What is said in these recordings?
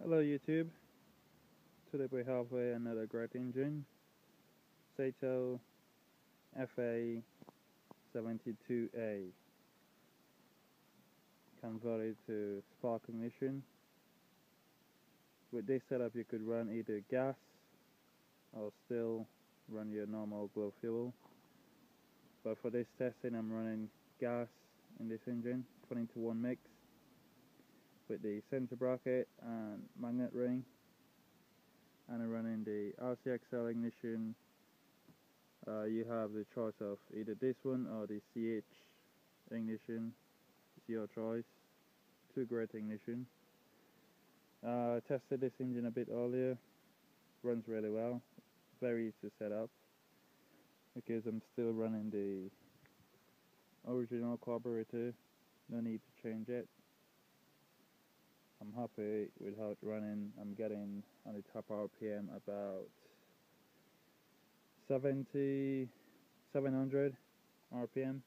Hello YouTube. Today we have uh, another great engine. Saito FA 72A converted to spark ignition. With this setup you could run either gas or still run your normal glow fuel. But for this testing I'm running gas in this engine, 20 to 1 mix with the center bracket and magnet ring. And I'm running the RCXL ignition. Uh, you have the choice of either this one or the CH ignition. It's your choice. Two great ignition. Uh, I tested this engine a bit earlier. Runs really well. Very easy to set up. Because I'm still running the original carburetor. No need to change it I'm happy with how it's running. I'm getting on the top RPM about 70, 700 RPM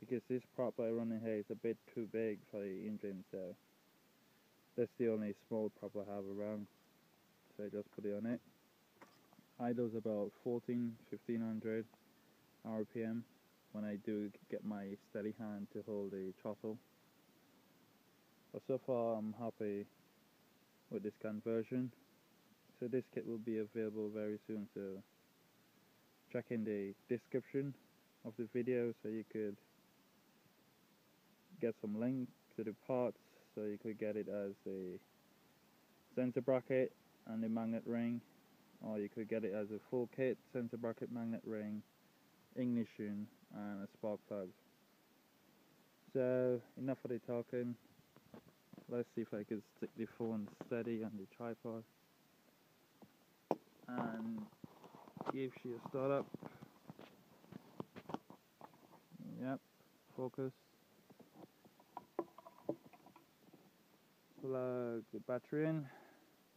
because this prop I running here is a bit too big for the engine so that's the only small prop I have around so I just put it on it. Idle's about 14, 1500 RPM when I do get my steady hand to hold the throttle. But so far I'm happy with this conversion. So this kit will be available very soon so check in the description of the video so you could get some link to the parts so you could get it as a center bracket and the magnet ring or you could get it as a full kit center bracket magnet ring ignition and a spark plug so enough of the talking Let's see if I can stick the phone steady on the tripod and give she a start up. Yep, focus. Plug the battery in.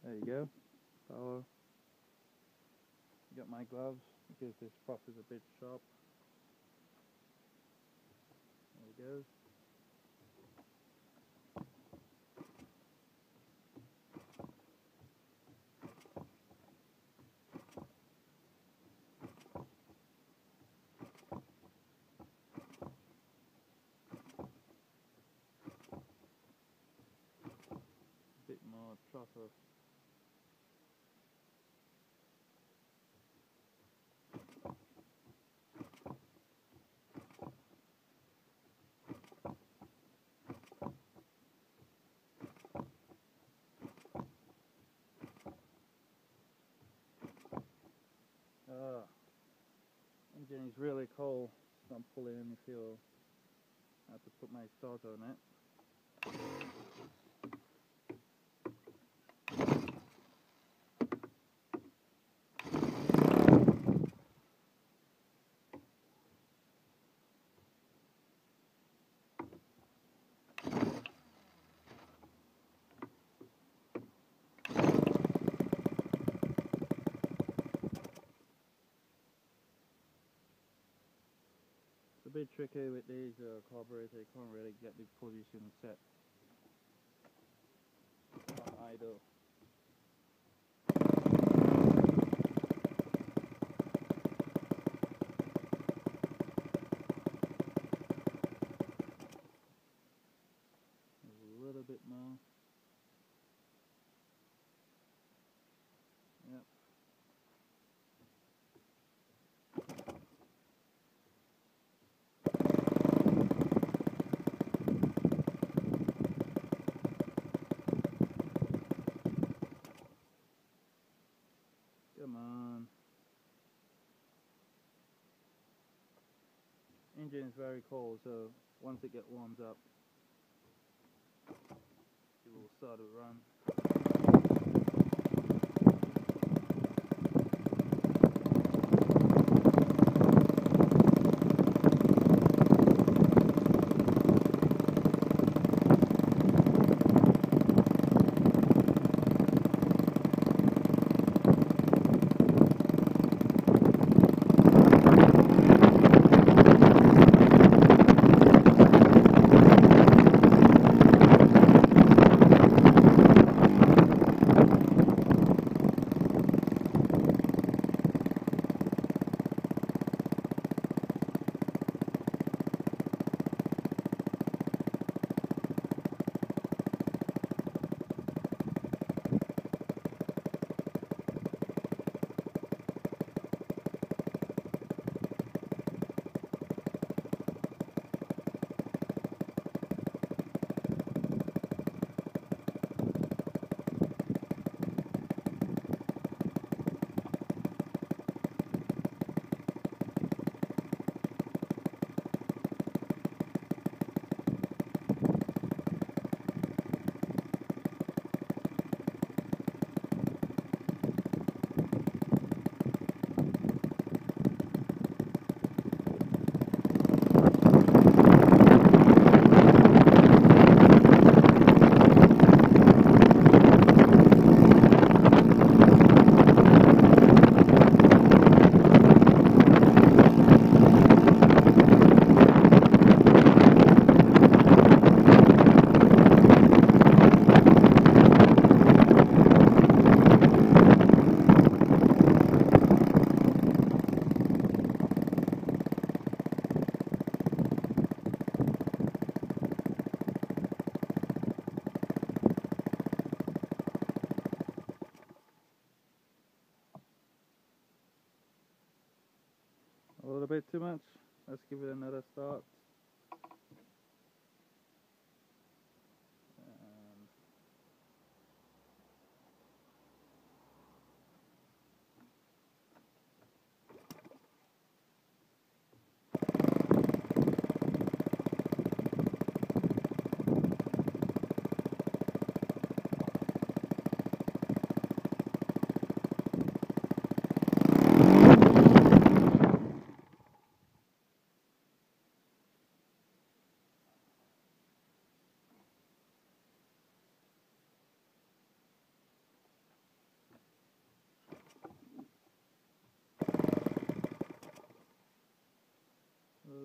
There you go. Power. Got my gloves because this prop is a bit sharp. There it goes. Throttle. Ah, engine really cold. It's not pulling any fuel. I have to put my start on it. A bit tricky with these uh, carburetors, you can't really get the position set idle. A little bit more. Yep. Come on. Is very cold, so once it gets warmed up, it will start to run. Bit too much. Let's give it another start.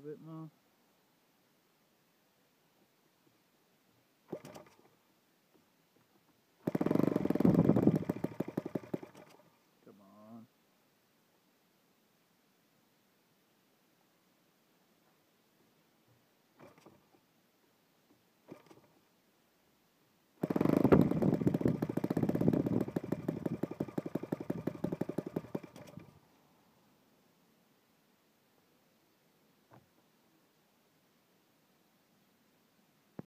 Bit more.